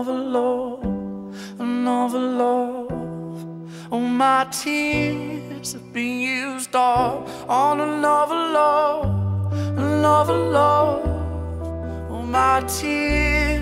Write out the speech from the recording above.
another love, another love. Oh, my tears have been used up on another love, another love. Oh, my tears